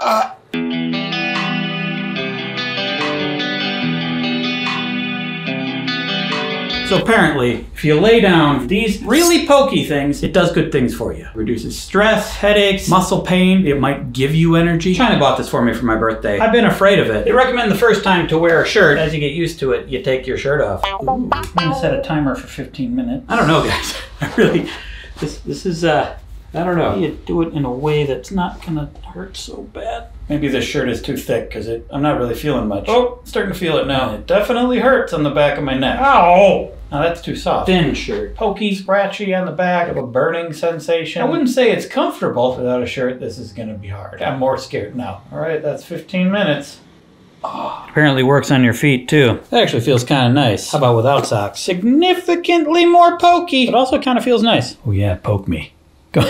Ah. So apparently, if you lay down these really pokey things, it does good things for you. Reduces stress, headaches, muscle pain. It might give you energy. China bought this for me for my birthday. I've been afraid of it. They recommend the first time to wear a shirt. As you get used to it, you take your shirt off. Ooh, I'm gonna set a timer for 15 minutes. I don't know, guys. I really, this this is uh, I don't know. You do it in a way that's not gonna hurt so bad. Maybe this shirt is too thick because it I'm not really feeling much. Oh, starting to feel it now. It definitely hurts on the back of my neck. Ow! Now that's too soft. Thin shirt. Pokey, scratchy on the back, of a burning sensation. I wouldn't say it's comfortable without a shirt. This is gonna be hard. I'm more scared now. All right, that's 15 minutes. Oh, apparently works on your feet too. That actually feels kind of nice. How about without socks? Significantly more pokey, but also kind of feels nice. Oh yeah, poke me. Go.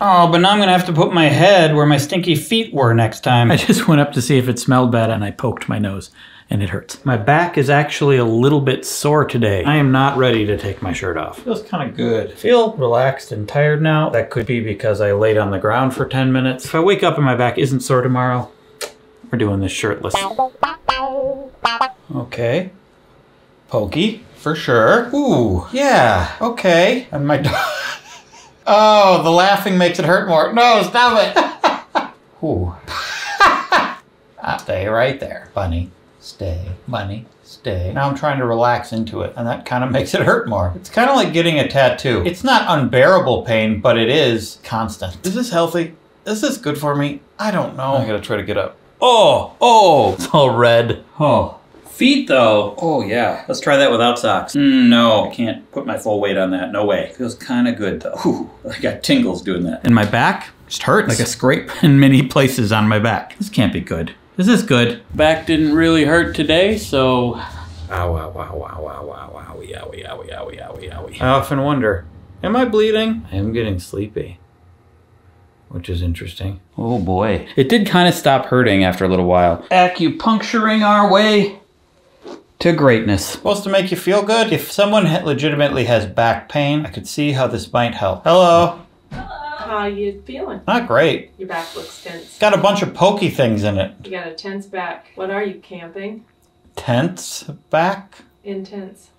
Oh, but now I'm gonna have to put my head where my stinky feet were next time. I just went up to see if it smelled bad and I poked my nose and it hurts. My back is actually a little bit sore today. I am not ready to take my shirt off. Feels kind of good. Feel relaxed and tired now. That could be because I laid on the ground for 10 minutes. If I wake up and my back isn't sore tomorrow, we're doing this shirtless. Okay. Pokey, for sure. Ooh, yeah, okay. And my dog. Oh, the laughing makes it hurt more. No, stop it. Ooh. Ah, stay right there, bunny. Stay, bunny. Stay. Now I'm trying to relax into it, and that kind of makes it hurt more. It's kind of like getting a tattoo. It's not unbearable pain, but it is constant. Is this healthy? Is this good for me? I don't know. I gotta try to get up. Oh, oh, it's all red. Oh. Feet though, oh yeah. Let's try that without socks. Mm, no, I can't put my full weight on that. No way. Feels kind of good though. Whew, I got tingles doing that. And my back just hurts like a scrape in many places on my back. This can't be good. This Is this good? Back didn't really hurt today, so. Ow, ow, ow, ow, ow, ow, owie, owie, owie, owie, owie, owie. I often wonder, am I bleeding? I am getting sleepy which is interesting. Oh boy. It did kind of stop hurting after a little while. Acupuncturing our way to greatness. Supposed to make you feel good? If someone legitimately has back pain, I could see how this might help. Hello. Hello. How you feeling? Not great. Your back looks tense. Got a bunch of pokey things in it. You got a tense back. What are you, camping? Tense back? Intense.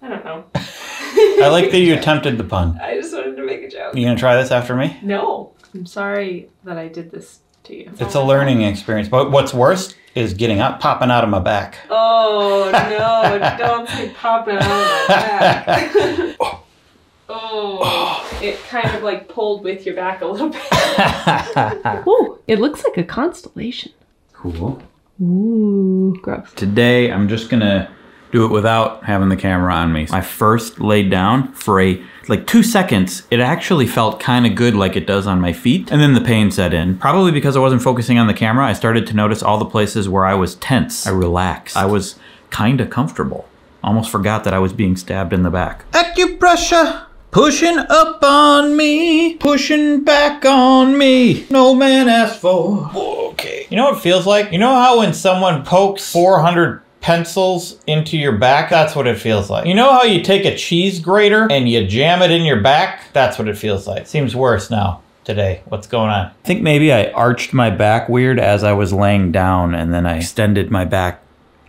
I don't know. I like that you attempted the pun. I just wanted to make a joke. You gonna try this after me? No. I'm sorry that I did this to you. It's a learning experience. But what's worse is getting up, popping out of my back. Oh no! don't say popping out of my back. oh. oh, it kind of like pulled with your back a little bit. Ooh, it looks like a constellation. Cool. Ooh, gross. Today I'm just gonna do it without having the camera on me. I first laid down for a like two seconds, it actually felt kind of good like it does on my feet. And then the pain set in. Probably because I wasn't focusing on the camera, I started to notice all the places where I was tense. I relaxed. I was kind of comfortable. Almost forgot that I was being stabbed in the back. Acupressure! Pushing up on me, pushing back on me. No man asked for. Okay. You know what it feels like? You know how when someone pokes 400 pencils into your back. That's what it feels like. You know how you take a cheese grater and you jam it in your back? That's what it feels like. Seems worse now today. What's going on? I think maybe I arched my back weird as I was laying down and then I extended my back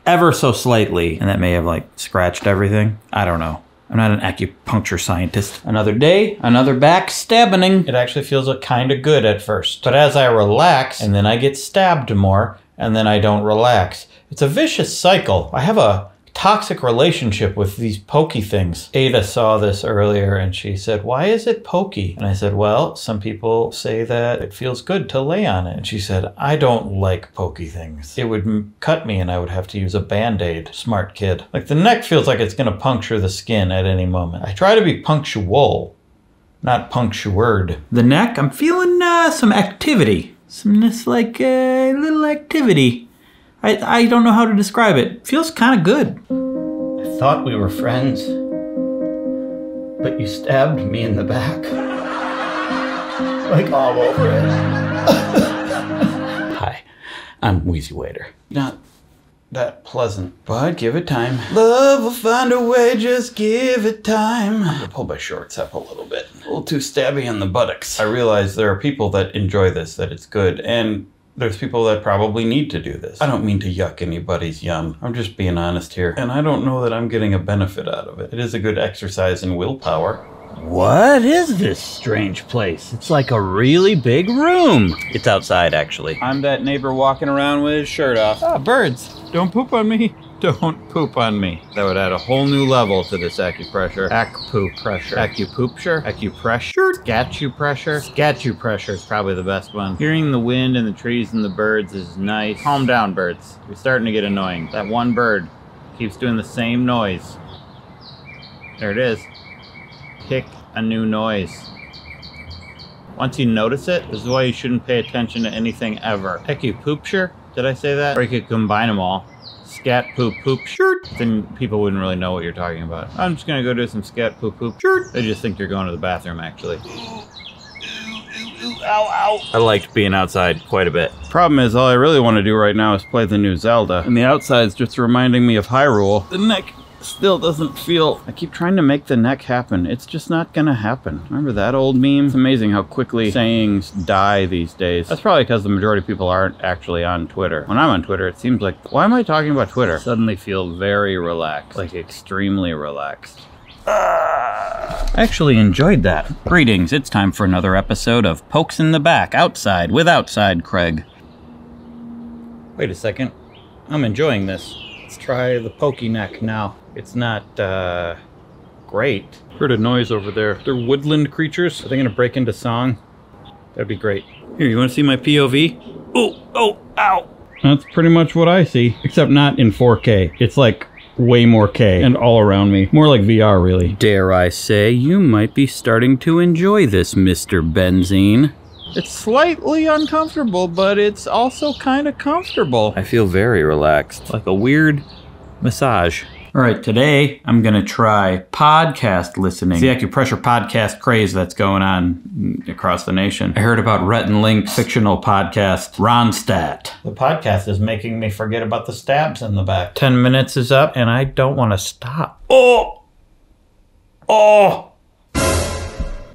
ever so slightly and that may have like scratched everything. I don't know. I'm not an acupuncture scientist. Another day, another back stabbing. It actually feels uh, kind of good at first. But as I relax and then I get stabbed more and then I don't relax it's a vicious cycle. I have a toxic relationship with these pokey things. Ada saw this earlier and she said, Why is it pokey? And I said, Well, some people say that it feels good to lay on it. And she said, I don't like pokey things. It would cut me and I would have to use a band aid. Smart kid. Like the neck feels like it's going to puncture the skin at any moment. I try to be punctual, not punctured. The neck, I'm feeling uh, some activity. Some like a uh, little activity. I, I don't know how to describe it. Feels kind of good. I thought we were friends, but you stabbed me in the back. like all over it. Hi, I'm Wheezy Waiter. Not that pleasant, but give it time. Love will find a way, just give it time. I'm gonna pull my shorts up a little bit. A little too stabby on the buttocks. I realize there are people that enjoy this, that it's good, and there's people that probably need to do this. I don't mean to yuck anybody's yum. I'm just being honest here. And I don't know that I'm getting a benefit out of it. It is a good exercise in willpower. What is this strange place? It's like a really big room. It's outside, actually. I'm that neighbor walking around with his shirt off. Ah, birds. Don't poop on me. Don't poop on me. That would add a whole new level to this acupressure. Acu poop pressure. Acupoopsure. Acupressure. Acupoopture. Acupressure. Scatupressure. Scatupressure is probably the best one. Hearing the wind and the trees and the birds is nice. Calm down, birds. You're starting to get annoying. That one bird keeps doing the same noise. There it is. Pick a new noise. Once you notice it, this is why you shouldn't pay attention to anything ever. Acupuncture? Did I say that? Or you could combine them all. Scat poop poop shirt. Then people wouldn't really know what you're talking about. I'm just gonna go do some scat poop poop shirt. They just think you're going to the bathroom actually. Ow, ow. I liked being outside quite a bit. Problem is, all I really want to do right now is play the new Zelda. And the outside's just reminding me of Hyrule. The neck still doesn't feel. I keep trying to make the neck happen. It's just not gonna happen. Remember that old meme? It's amazing how quickly sayings die these days. That's probably because the majority of people aren't actually on Twitter. When I'm on Twitter, it seems like, why am I talking about Twitter? Suddenly feel very relaxed, like extremely relaxed. I actually enjoyed that. Greetings, it's time for another episode of Pokes in the Back Outside with Outside Craig. Wait a second. I'm enjoying this. Let's try the pokey neck now. It's not, uh, great. Heard a noise over there. They're woodland creatures. Are they gonna break into song? That'd be great. Here, you wanna see my POV? Oh, oh, ow! That's pretty much what I see, except not in 4K. It's like way more K and all around me. More like VR, really. Dare I say, you might be starting to enjoy this, Mr. Benzine. It's slightly uncomfortable, but it's also kind of comfortable. I feel very relaxed, like a weird massage. All right, today I'm going to try podcast listening. It's the acupressure podcast craze that's going on across the nation. I heard about Rhett and Link fictional podcast Ronstadt. The podcast is making me forget about the stabs in the back. 10 minutes is up and I don't want to stop. Oh! Oh!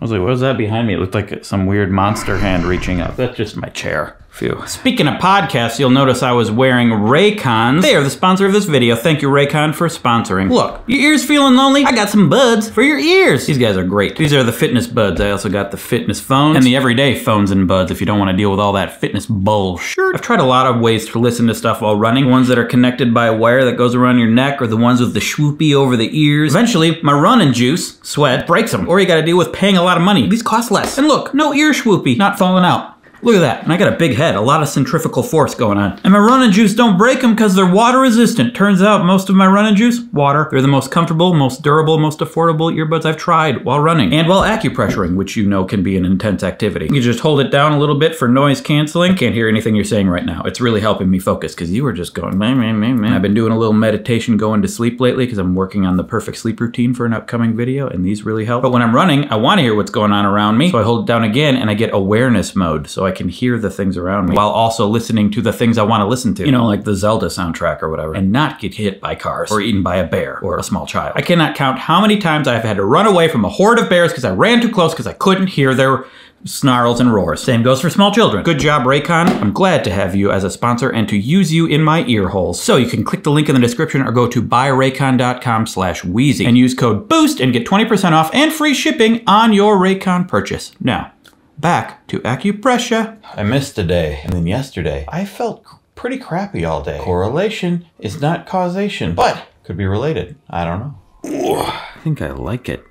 Was like, what was that behind me? It looked like some weird monster hand reaching up. That's just my chair. Phew. Speaking of podcasts, you'll notice I was wearing Raycons. They are the sponsor of this video. Thank you, Raycon, for sponsoring. Look, your ears feeling lonely? I got some buds for your ears. These guys are great. These are the fitness buds. I also got the fitness phones and the everyday phones and buds if you don't want to deal with all that fitness bullshit. I've tried a lot of ways to listen to stuff while running. Ones that are connected by a wire that goes around your neck or the ones with the swoopy over the ears. Eventually, my running juice, sweat, breaks them. Or you gotta deal with paying a lot of money. These cost less. And look, no ear swoopy, not falling out. Look at that. And I got a big head, a lot of centrifugal force going on. And my running juice don't break them because they're water resistant. Turns out most of my running juice, water. They're the most comfortable, most durable, most affordable earbuds I've tried while running. And while acupressuring, which you know can be an intense activity. You just hold it down a little bit for noise canceling. I can't hear anything you're saying right now. It's really helping me focus because you were just going, man, man, man. I've been doing a little meditation going to sleep lately because I'm working on the perfect sleep routine for an upcoming video and these really help. But when I'm running, I want to hear what's going on around me. So I hold it down again and I get awareness mode so I can hear the things around me while also listening to the things I want to listen to. You know, like the Zelda soundtrack or whatever, and not get hit by cars or eaten by a bear or a small child. I cannot count how many times I've had to run away from a horde of bears because I ran too close because I couldn't hear their snarls and roars. Same goes for small children. Good job, Raycon. I'm glad to have you as a sponsor and to use you in my ear holes. So you can click the link in the description or go to buyraycon.com slash wheezy and use code BOOST and get 20% off and free shipping on your Raycon purchase. Now, back to acupressure. I missed a day, and then yesterday, I felt pretty crappy all day. Correlation is not causation, but could be related. I don't know. I think I like it.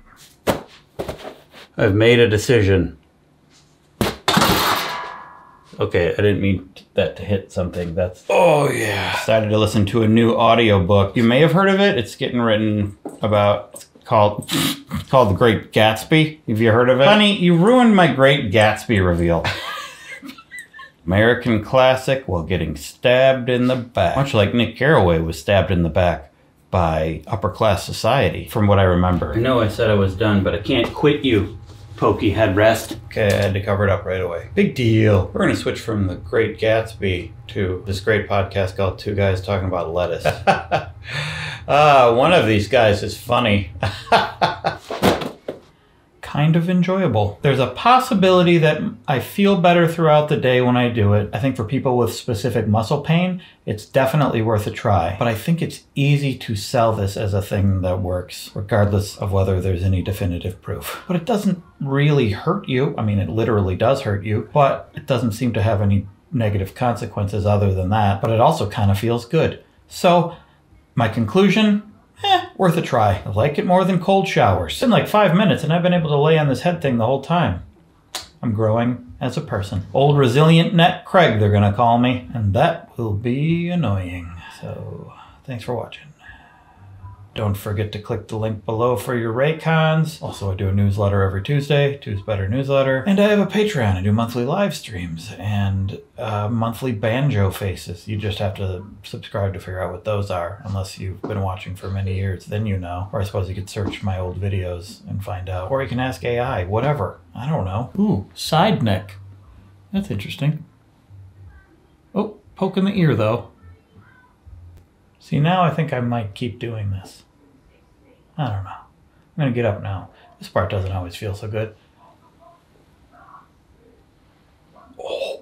I've made a decision. Okay, I didn't mean that to hit something. That's oh yeah. Decided to listen to a new audiobook. You may have heard of it. It's getting written about it's called called The Great Gatsby. Have you heard of it? Honey, you ruined my Great Gatsby reveal. American classic while getting stabbed in the back. Much like Nick Carraway was stabbed in the back by upper class society, from what I remember. I know I said I was done, but I can't quit you, pokey headrest. Okay, I had to cover it up right away. Big deal. We're gonna switch from the Great Gatsby to this great podcast called Two Guys Talking About Lettuce. Ah, one of these guys is funny. kind of enjoyable. There's a possibility that I feel better throughout the day when I do it. I think for people with specific muscle pain, it's definitely worth a try. But I think it's easy to sell this as a thing that works, regardless of whether there's any definitive proof. But it doesn't really hurt you. I mean, it literally does hurt you, but it doesn't seem to have any negative consequences other than that. But it also kind of feels good. So, my conclusion eh, worth a try. I like it more than cold showers. It's been like five minutes and I've been able to lay on this head thing the whole time. I'm growing as a person. Old resilient net Craig, they're gonna call me, and that will be annoying. So, thanks for watching. Don't forget to click the link below for your Raycons. Also, I do a newsletter every Tuesday, Tuesday Better newsletter. And I have a Patreon. I do monthly live streams and uh, monthly banjo faces. You just have to subscribe to figure out what those are, unless you've been watching for many years. Then you know. Or I suppose you could search my old videos and find out. Or you can ask AI, whatever. I don't know. Ooh, side neck. That's interesting. Oh, poke in the ear though. See, now I think I might keep doing this. I don't know. I'm going to get up now. This part doesn't always feel so good. Oh.